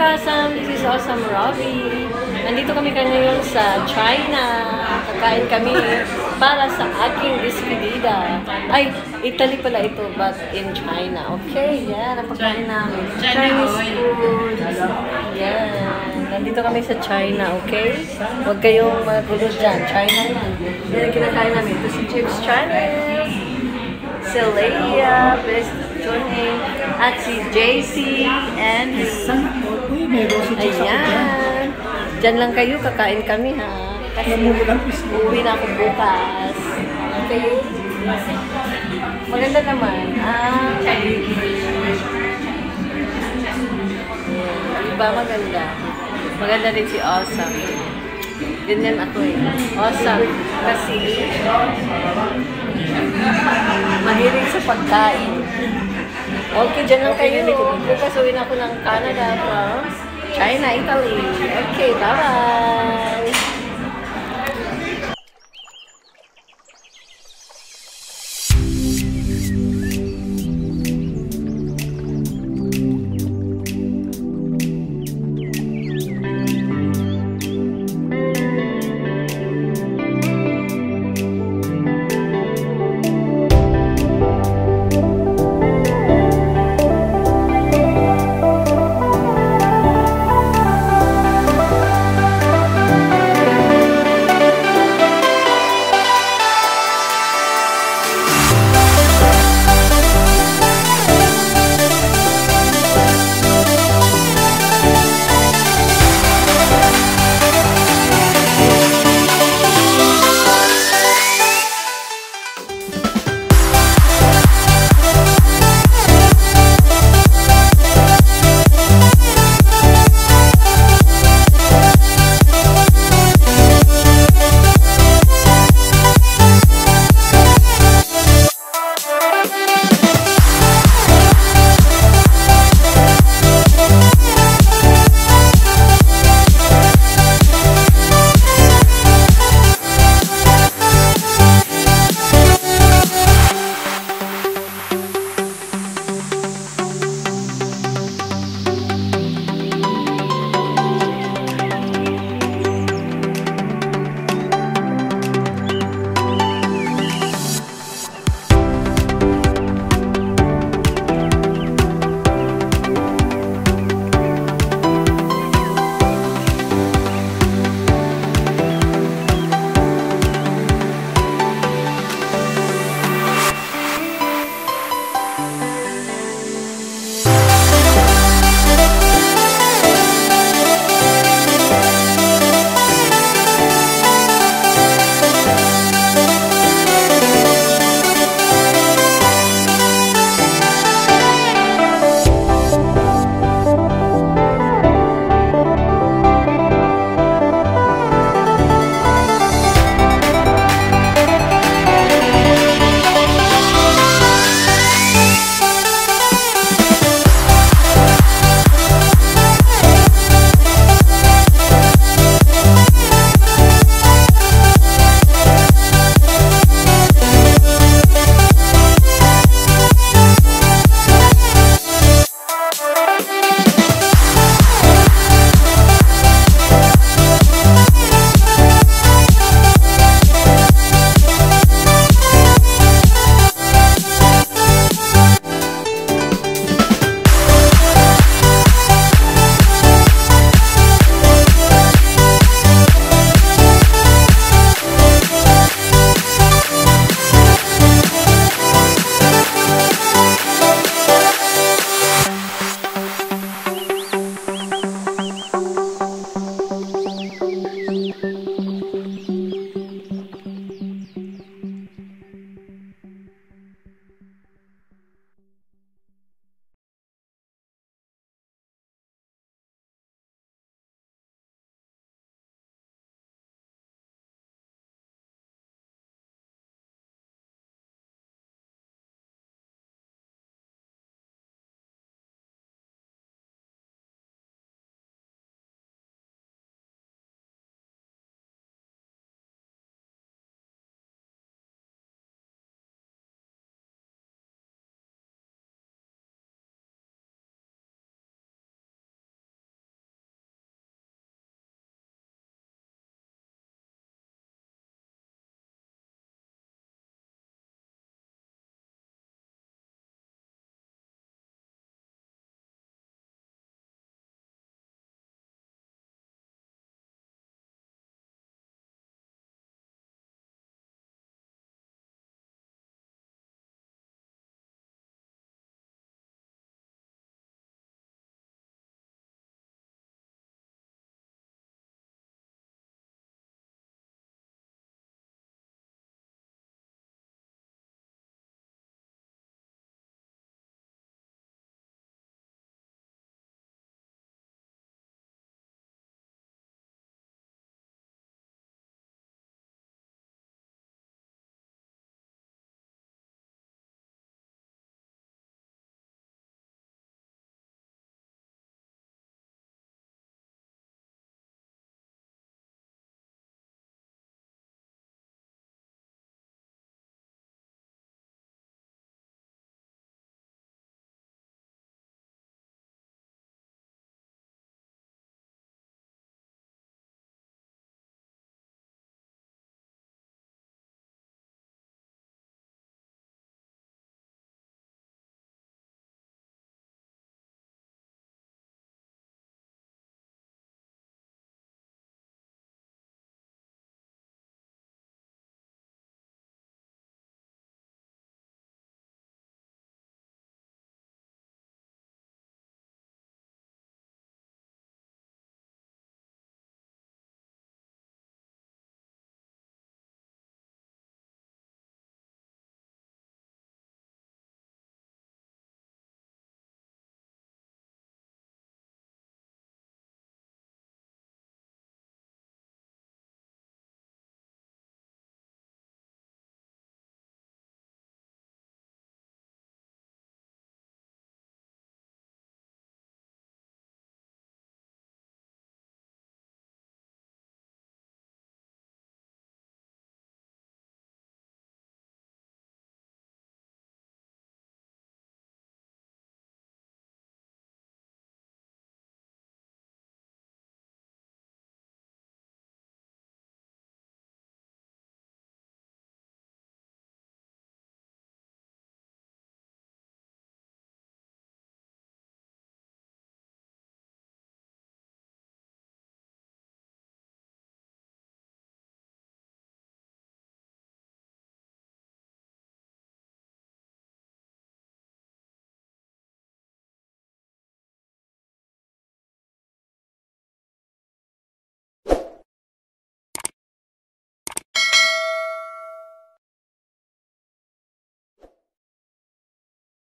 Kasam! This is Awesome Robbie. Nandito kami ngayon sa China. Kakain kami para sa aking despedida. Ay, Italy pala ito, but in China. Okay, yan. Ang pagkain namin. Chinese food. Yan. Nandito kami sa China, okay? Huwag kayong magulo dyan. China yan. Yan ang kinakain namin. Ito si Chips Chinese. Si Leia, Best Johnny, at si JC, and his son. Diyan lang kayo, kakain kami ha. Kasi uuwi na ako bukas. Okay? Maganda naman. Ah. Iba maganda. Maganda rin si Awesome. Ganyan ako eh. Awesome. Kasi mahilig sa pagkain. Okay, dyan lang kayo. Bukas uwi na ako ng Canada from China, Italy. Okay, bye-bye!